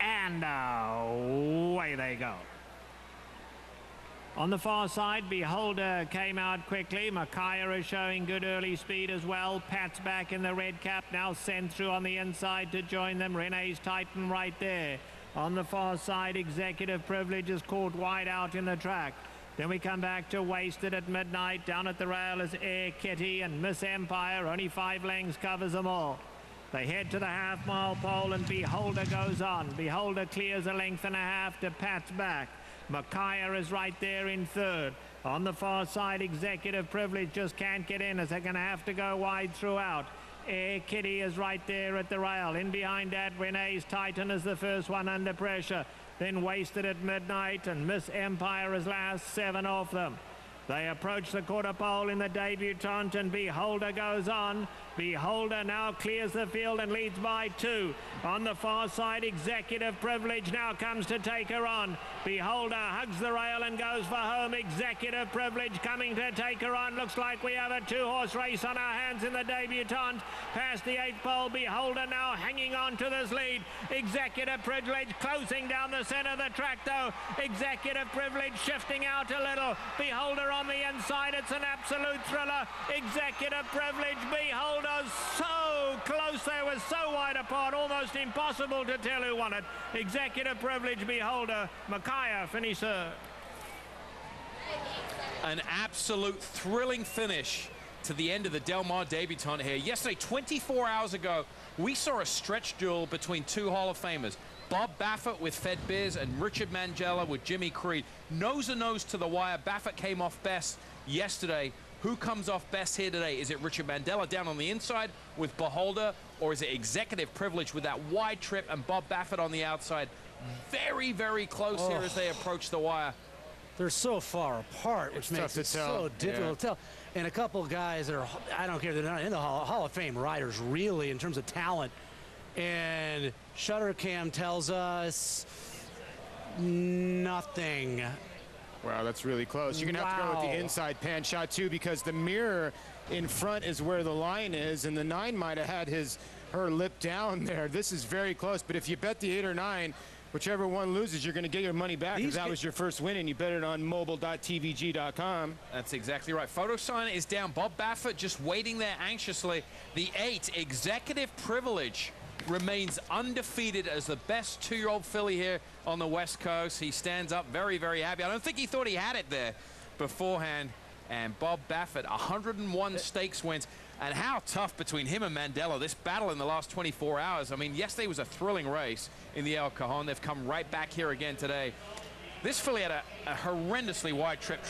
And away they go. On the far side, Beholder came out quickly. Micaiah is showing good early speed as well. Pat's back in the red cap, now sent through on the inside to join them. Renee's Titan right there. On the far side, Executiveprivilege is caught wide out in the track. Then we come back to Wasted at midnight. Down at the rail is Air Kitty and Miss Empire. Only five lengths covers them all. They head to the half mile pole and Beholder goes on. Beholder clears a length and a half to Pat's back. Micaiah is right there in third. On the far side, Executiveprivilege just can't get in as they're going to have to go wide throughout. Air Kitty is right there at the rail. In behind that, Renee's Titan is the first one under pressure. Then Wasted at midnight and Miss Empire is last, seven off them. They approach the quarter pole in the debutante and Beholder goes on. Beholder now clears the field and leads by two. On the far side, Executiveprivilege now comes to take her on. Beholder hugs the rail and goes for home. Executiveprivilege coming to take her on. Looks like we have a two-horse race on our hands in the debutante. Past the eighth pole, Beholder now hanging on to this lead. Executiveprivilege closing down the center of the track though. Executiveprivilege shifting out a little. Beholder on the inside. It's an absolute thriller. Executiveprivilege, Beholder so close. They were so wide apart, almost impossible to tell who won it. Executiveprivilege, Beholder, Micaiah finisher. An absolute thrilling finish to the end of the Del Mar debutante here. Yesterday, 24 hours ago, we saw a stretch duel between two Hall of Famers. Bob Baffert with Fed Biz and Richard Mandella with Jimmy Creed. Nose to nose to the wire. Baffert came off best yesterday. Who comes off best here today? Is it Richard Mandella down on the inside with Beholder, or is it Executiveprivilege with that wide trip and Bob Baffert on the outside? Very, very close oh. here as they approach the wire. They're so far apart, which it's makes it so difficult yeah. to tell. And a couple of guys that are, I don't care, they're not in the Hall, Hall of Fame riders, really, in terms of talent. And Shutter Cam tells us nothing. Wow, that's really close. You're going to have to go with the inside pan shot, too, because the mirror in front is where the line is, and the nine might have had his her lip down there. This is very close, but if you bet the eight or nine, whichever one loses, you're going to get your money back because that was your first win and you bet it on mobile.tvg.com. That's exactly right. Photo sign is down. Bob Baffert just waiting there anxiously. The eight, Executiveprivilege remains undefeated as the best two-year-old filly here on the West Coast. He stands up very, very happy. I don't think he thought he had it there beforehand. And Bob Baffert, 101 uh, stakes wins. And how tough between him and Mandella, this battle in the last 24 hours. I mean, yesterday was a thrilling race in the El Cajon. They've come right back here again today. This filly had a, a horrendously wide trip.